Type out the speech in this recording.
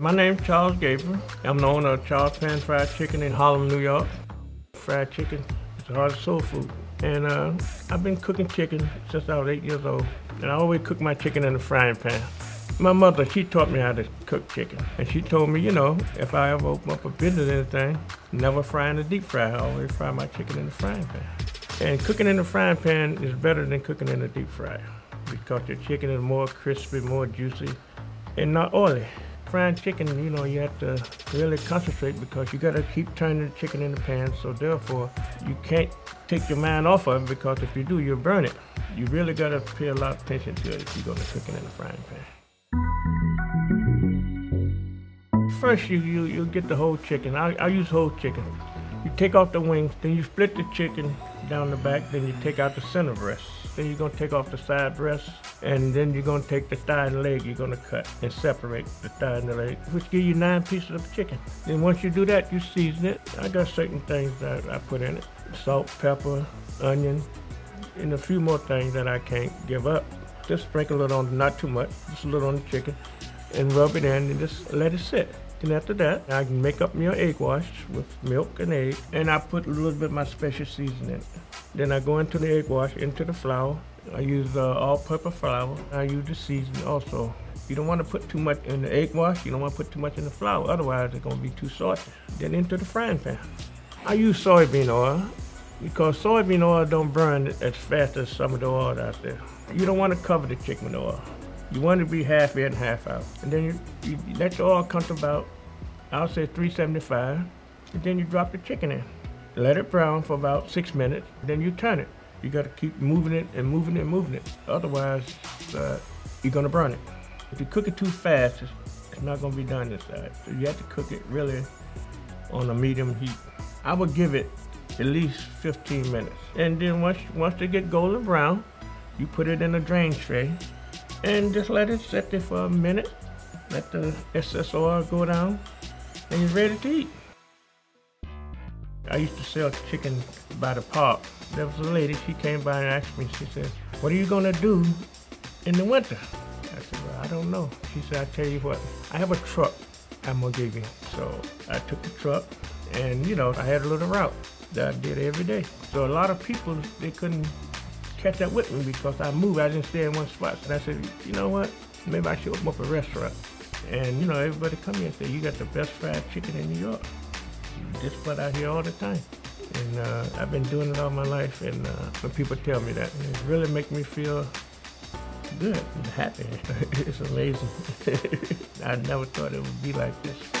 My name's Charles Gabriel. I'm the owner of Charles Pan Fried Chicken in Harlem, New York. Fried chicken is the hardest soul food. And uh, I've been cooking chicken since I was eight years old. And I always cook my chicken in a frying pan. My mother, she taught me how to cook chicken. And she told me, you know, if I ever open up a business or anything, never fry in a deep fry. I always fry my chicken in the frying pan. And cooking in the frying pan is better than cooking in a deep fry because your chicken is more crispy, more juicy, and not oily frying chicken, you know, you have to really concentrate because you got to keep turning the chicken in the pan. So therefore, you can't take your mind off of it because if you do, you'll burn it. You really got to pay a lot of attention to it if you're going to cook it in a frying pan. First, you, you, you get the whole chicken. I, I use whole chicken. You take off the wings, then you split the chicken down the back, then you take out the center breast. Then you're gonna take off the side breast, and then you're gonna take the thigh and leg you're gonna cut and separate the thigh and the leg, which give you nine pieces of chicken. Then once you do that, you season it. I got certain things that I put in it. Salt, pepper, onion, and a few more things that I can't give up. Just sprinkle it on, not too much, just a little on the chicken, and rub it in and just let it sit. And after that, I can make up your egg wash with milk and egg, and I put a little bit of my special seasoning. Then I go into the egg wash, into the flour. I use uh, all-purpose flour. I use the seasoning also. You don't want to put too much in the egg wash. You don't want to put too much in the flour. Otherwise, it's going to be too salty. Then into the frying pan. I use soybean oil because soybean oil don't burn as fast as some of the oil out there. You don't want to cover the chicken oil. You want to be half in, half out. And then you, you let the oil come to about, I'll say 375, and then you drop the chicken in. Let it brown for about six minutes, then you turn it. You gotta keep moving it and moving it and moving it. Otherwise, uh, you're gonna burn it. If you cook it too fast, it's, not gonna be done this side. So you have to cook it really on a medium heat. I would give it at least 15 minutes. And then once, once they get golden brown, you put it in a drain tray and just let it sit there for a minute. Let the SSR go down and you're ready to eat. I used to sell chicken by the park. There was a lady, she came by and asked me, she said, what are you gonna do in the winter? I said, well, I don't know. She said, I tell you what, I have a truck I'm gonna give you. So I took the truck and you know, I had a little route that I did every day. So a lot of people, they couldn't catch up with me because I moved, I didn't stay in one spot. And I said, you know what, maybe I should open up a restaurant. And you know, everybody come here and say, you got the best fried chicken in New York. This what I hear all the time. And uh, I've been doing it all my life, and uh, when people tell me that, it really makes me feel good and happy. it's amazing. I never thought it would be like this.